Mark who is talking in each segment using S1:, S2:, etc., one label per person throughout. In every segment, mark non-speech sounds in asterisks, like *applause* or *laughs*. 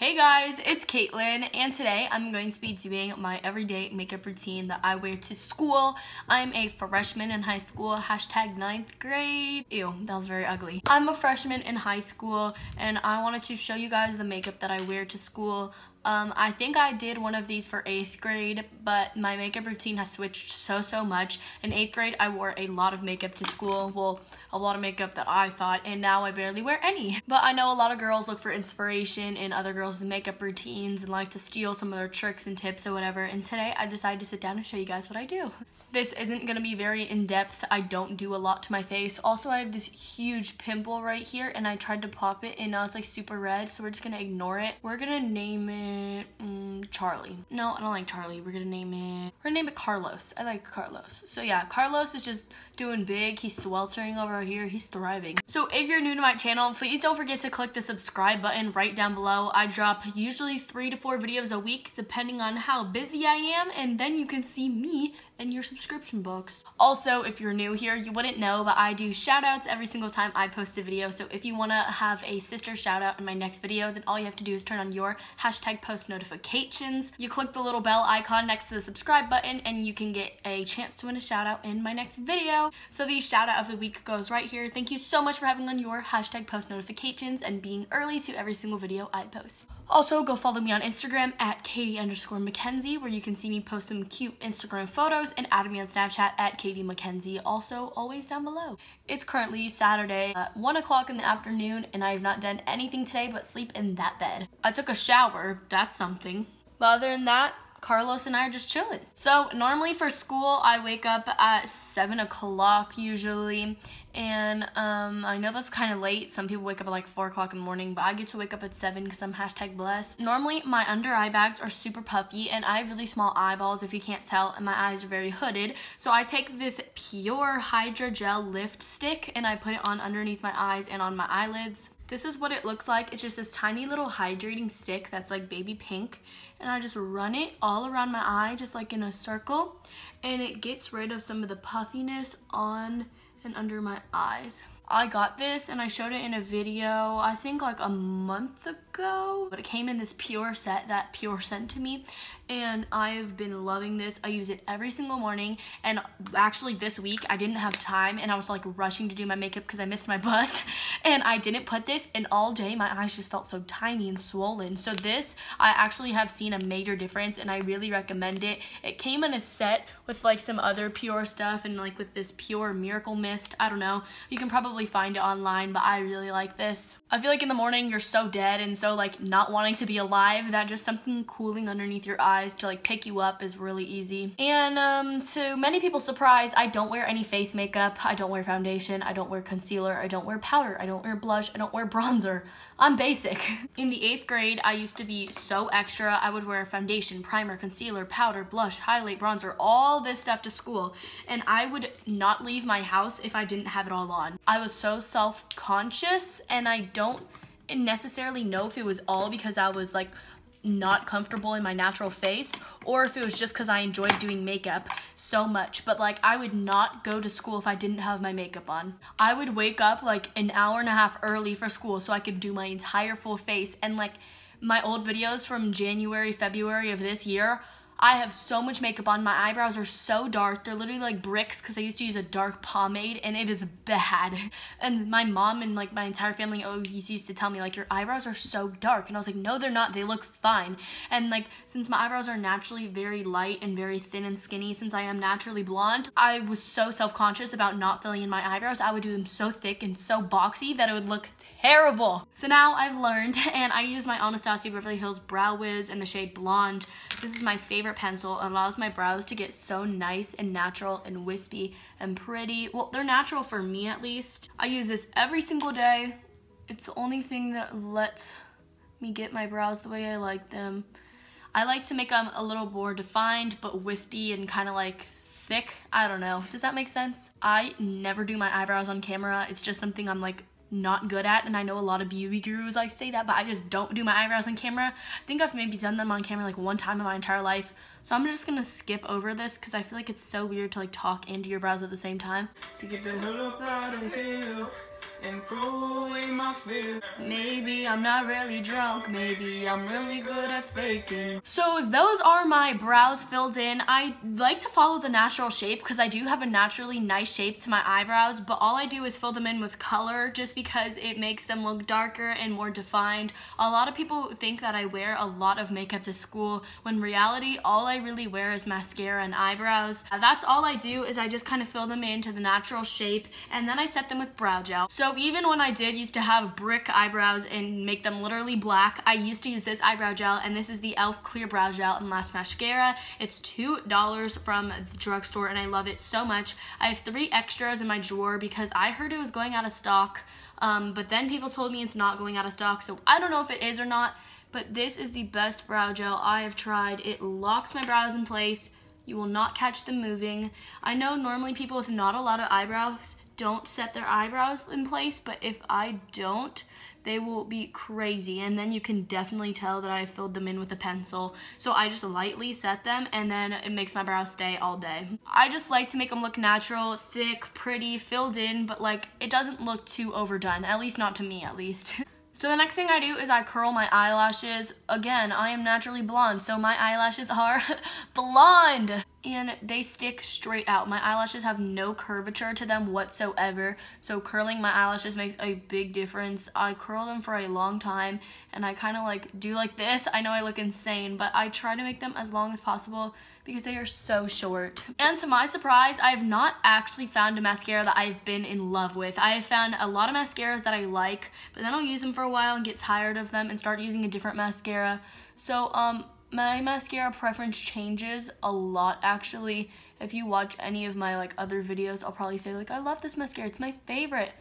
S1: Hey guys, it's Caitlin, and today I'm going to be doing my everyday makeup routine that I wear to school. I'm a freshman in high school, hashtag ninth grade. Ew, that was very ugly. I'm a freshman in high school, and I wanted to show you guys the makeup that I wear to school. Um, I think I did one of these for 8th grade, but my makeup routine has switched so, so much. In 8th grade, I wore a lot of makeup to school. Well, a lot of makeup that I thought, and now I barely wear any. *laughs* But I know a lot of girls look for inspiration in other girls' makeup routines and like to steal some of their tricks and tips or whatever. And today, I decided to sit down and show you guys what I do. This isn't going to be very in-depth. I don't do a lot to my face. Also, I have this huge pimple right here, and I tried to pop it, and now it's like super red, so we're just going to ignore it. We're going to name it it mm, Charlie. No, I don't like Charlie. We're gonna name it, we're gonna name it Carlos. I like Carlos. So yeah, Carlos is just doing big. He's sweltering over here. He's thriving. So if you're new to my channel, please don't forget to click the subscribe button right down below. I drop usually three to four videos a week, depending on how busy I am, and then you can see me in your subscription box. Also, if you're new here, you wouldn't know, but I do shout outs every single time I post a video. So if you wanna have a sister shout out in my next video, then all you have to do is turn on your hashtag post notifications. You click the little bell icon next to the subscribe button and you can get a chance to win a shout out in my next video. So the shout out of the week goes right here. Thank you so much for having on your hashtag post notifications and being early to every single video I post. Also, go follow me on Instagram at Caiti underscore Mackenzie, where you can see me post some cute Instagram photos, and add me on Snapchat at Caiti Mackenzie, also always down below. It's currently Saturday, uh, 1 o'clock in the afternoon, and I have not done anything today but sleep in that bed. I took a shower, that's something. But other than that, Carlos and I are just chilling. So normally for school, I wake up at 7 o'clock usually. And um, I know that's kind of late. Some people wake up at like 4 o'clock in the morning, but I get to wake up at 7 because I'm hashtag blessed. Normally, my under eye bags are super puffy, and I have really small eyeballs if you can't tell, and my eyes are very hooded. So I take this Pure Hydra Gel Lift Stick, and I put it on underneath my eyes and on my eyelids. This is what it looks like. It's just this tiny little hydrating stick that's like baby pink. And I just run it all around my eye, just like in a circle. And it gets rid of some of the puffiness on and under my eyes. I got this and I showed it in a video, I think like a month ago. But it came in this Pure set that Pure sent to me. And I've been loving this. I use it every single morning. And actually this week I didn't have time and I was like rushing to do my makeup because I missed my bus. *laughs* And I didn't put this and all day my eyes just felt so tiny and swollen. So this, I actually have seen a major difference and I really recommend it. It came in a set with like some other Pure stuff and like with this Pure Miracle Mist. I don't know. You can probably probably find it online, but I really like this. I feel like in the morning you're so dead and so like not wanting to be alive that just something cooling underneath your eyes to like pick you up is really easy. And um, to many people's surprise, I don't wear any face makeup. I don't wear foundation. I don't wear concealer. I don't wear powder. I don't wear blush. I don't wear bronzer. I'm basic. *laughs* In the eighth grade, I used to be so extra. I would wear foundation, primer, concealer, powder, blush, highlight, bronzer, all this stuff to school. And I would not leave my house if I didn't have it all on. I was was so self-conscious and I don't necessarily know if it was all because I was like not comfortable in my natural face or if it was just because I enjoyed doing makeup so much. But like I would not go to school if I didn't have my makeup on. I would wake up like an hour and a half early for school so I could do my entire full face and like my old videos from January, February of this year, I have so much makeup on. My eyebrows are so dark. They're literally like bricks because I used to use a dark pomade and it is bad. *laughs* And my mom and like my entire family always used to tell me like your eyebrows are so dark. And I was like, no, they're not. They look fine. And like since my eyebrows are naturally very light and very thin and skinny since I am naturally blonde, I was so self-conscious about not filling in my eyebrows. I would do them so thick and so boxy that it would look terrible. So now I've learned *laughs* and I use my Anastasia Beverly Hills Brow Wiz in the shade Blonde. This is my favorite pencil. It allows my brows to get so nice and natural and wispy and pretty. Well, they're natural for me at least. I use this every single day. It's the only thing that lets me get my brows the way I like them. I like to make them a little more defined but wispy and kind of like thick. I don't know. Does that make sense? I never do my eyebrows on camera. It's just something I'm like not good at and I know a lot of beauty gurus like say that but I just don't do my eyebrows on camera. I think I've maybe done them on camera like one time in my entire life. So I'm just gonna skip over this because I feel like it's so weird to like talk into your brows at the same time. So get the hell up out of here. and fooling my fear. Maybe I'm not really drunk, maybe I'm really good at faking. So those are my brows filled in. I like to follow the natural shape because I do have a naturally nice shape to my eyebrows, but all I do is fill them in with color just because it makes them look darker and more defined. A lot of people think that I wear a lot of makeup to school when reality all I really wear is mascara and eyebrows. That's all I do is I just kind of fill them into the natural shape and then I set them with brow gel. So even when I did used to have brick eyebrows and make them literally black, I used to use this eyebrow gel and this is the e.l.f. Clear Brow Gel and Lash Mascara. It's $2 from the drugstore and I love it so much. I have three extras in my drawer because I heard it was going out of stock, um, but then people told me it's not going out of stock, so I don't know if it is or not, but this is the best brow gel I have tried. It locks my brows in place. You will not catch them moving. I know normally people with not a lot of eyebrows don't set their eyebrows in place, but if I don't, they will be crazy. And then you can definitely tell that I filled them in with a pencil. So I just lightly set them and then it makes my brows stay all day. I just like to make them look natural, thick, pretty, filled in, but like it doesn't look too overdone, at least not to me at least. *laughs* So the next thing I do is I curl my eyelashes. Again, I am naturally blonde, so my eyelashes are *laughs* blonde and they stick straight out. My eyelashes have no curvature to them whatsoever, so curling my eyelashes makes a big difference. I curl them for a long time, and I kind of like do like this. I know I look insane, but I try to make them as long as possible because they are so short. And to my surprise, I have not actually found a mascara that I've been in love with. I have found a lot of mascaras that I like, but then I'll use them for a while and get tired of them and start using a different mascara. So, um, my mascara preference changes a lot actually. If you watch any of my like other videos, I'll probably say like I love this mascara, it's my favorite.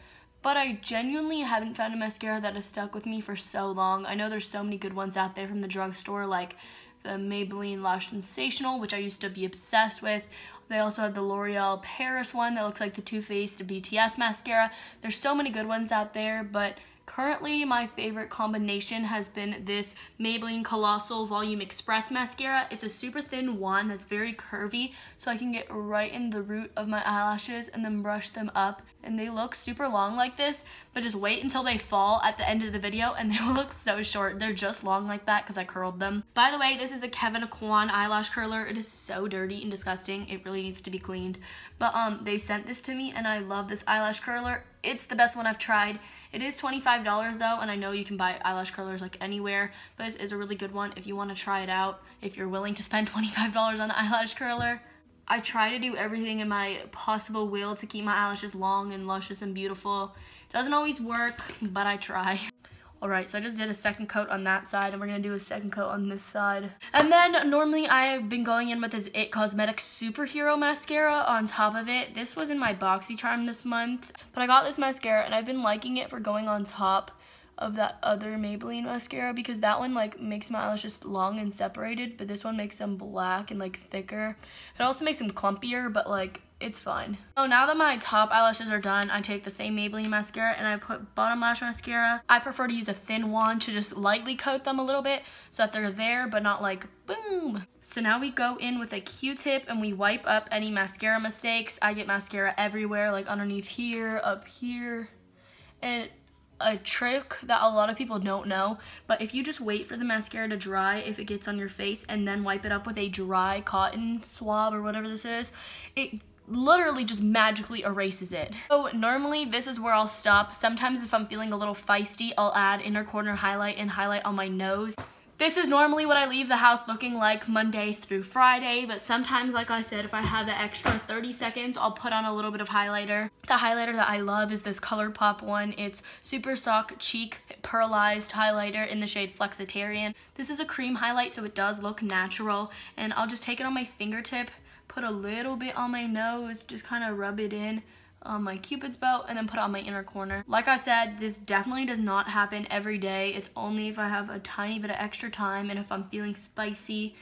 S1: But I genuinely haven't found a mascara that has stuck with me for so long. I know there's so many good ones out there from the drugstore like the Maybelline Lash Sensational, which I used to be obsessed with. They also have the L'Oreal Paris one that looks like the Too Faced BTS mascara. There's so many good ones out there, but Currently, my favorite combination has been this Maybelline Colossal Volume Express Mascara. It's a super thin one that's very curvy, so I can get right in the root of my eyelashes and then brush them up. And they look super long like this, but just wait until they fall at the end of the video and *laughs* they look so short. They're just long like that because I curled them. By the way, this is a Kevyn Aucoin eyelash curler. It is so dirty and disgusting. It really needs to be cleaned. But um, they sent this to me and I love this eyelash curler it's the best one I've tried. It is $25 though, and I know you can buy eyelash curlers like anywhere, but this is a really good one if you want to try it out, if you're willing to spend *laughs* $25 on an eyelash curler. I try to do everything in my possible will to keep my eyelashes long and luscious and beautiful. It doesn't always work, but I try. *laughs* Alright, so I just did a second coat on that side, and we're going to do a second coat on this side. And then, normally, I've been going in with this IT Cosmetics Superhero Mascara on top of it. This was in my BoxyCharm this month, but I got this mascara, and I've been liking it for going on top of that other Maybelline mascara because that one like makes my eyelashes long and separated but this one makes them black and like thicker. It also makes them clumpier but like it's fine. So now that my top eyelashes are done, I take the same Maybelline mascara and I put bottom lash mascara. I prefer to use a thin wand to just lightly coat them a little bit so that they're there but not like boom. So now we go in with a Q-tip and we wipe up any mascara mistakes. I get mascara everywhere like underneath here, up here. And a trick that a lot of people don't know, but if you just wait for the mascara to dry, if it gets on your face, and then wipe it up with a dry cotton swab or whatever this is, it literally just magically erases it. So normally this is where I'll stop. Sometimes if I'm feeling a little feisty, I'll add inner corner highlight and highlight on my nose. This is normally what I leave the house looking like Monday through Friday, but sometimes, like I said, if I have the extra 30 seconds, I'll put on a little bit of highlighter. The highlighter that I love is this ColourPop one. It's Super Shock Cheek Pearlized Highlighter in the shade Flexitarian. This is a cream highlight, so it does look natural, and I'll just take it on my fingertip, put a little bit on my nose, just kind of rub it in, on my cupid's belt and then put on my inner corner. Like I said, this definitely does not happen every day. It's only if I have a tiny bit of extra time and if I'm feeling spicy.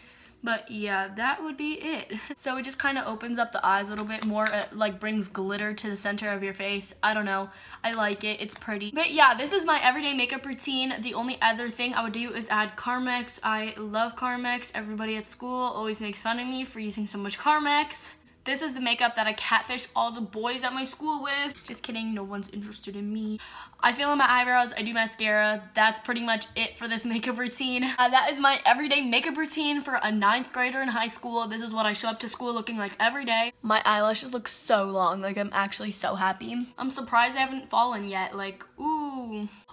S1: But yeah, that would be it. *laughs* So it just kind of opens up the eyes a little bit more, it like brings glitter to the center of your face. I don't know, I like it, it's pretty. But yeah, this is my everyday makeup routine. The only other thing I would do is add Carmex. I love Carmex. Everybody at school always makes fun of me for using so much Carmex. This is the makeup that I catfish all the boys at my school with. Just kidding, no one's interested in me. I fill in my eyebrows, I do mascara. That's pretty much it for this *laughs* makeup routine. Uh, that is my everyday makeup routine for a ninth grader in high school. This is what I show up to school looking like every day. My eyelashes look so long, like I'm actually so happy. I'm surprised I haven't fallen yet, like, ooh.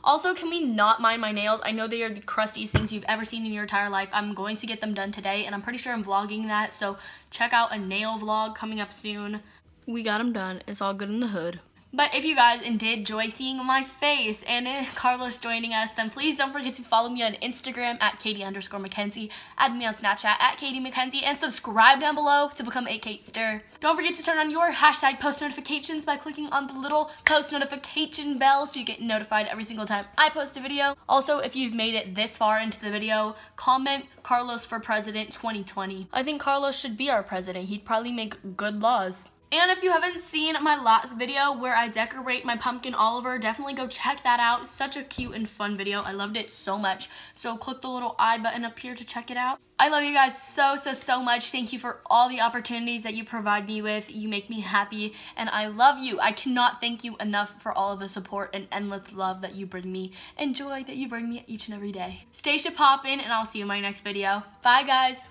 S1: Also, can we not mind my nails? I know they are the crustiest things you've ever seen in your entire life. I'm going to get them done today, and I'm pretty sure I'm vlogging that, so check out a nail vlog coming up soon. We got them done. It's all good in the hood. But if you guys did enjoy seeing my face and Carlos joining us, then please don't forget to follow me on Instagram at Caiti underscore Mackenzie, add me on Snapchat at Caiti Mackenzie, and subscribe down below to become a Katester. Don't forget to turn on your hashtag post notifications by clicking on the little post notification bell so you get notified every single time I post a video. Also, if you've made it this far into the video, comment Carlos for President 2020. I think Carlos should be our president. He'd probably make good laws. And if you haven't seen my last video where I decorate my pumpkin Oliver, definitely go check that out. Such a cute and fun video. I loved it so much. So click the little I button up here to check it out. I love you guys so, so, so much. Thank you for all the opportunities that you provide me with. You make me happy and I love you. I cannot thank you enough for all of the support and endless love that you bring me and joy that you bring me each and every day. Stay poppin' and I'll see you in my next video. Bye guys.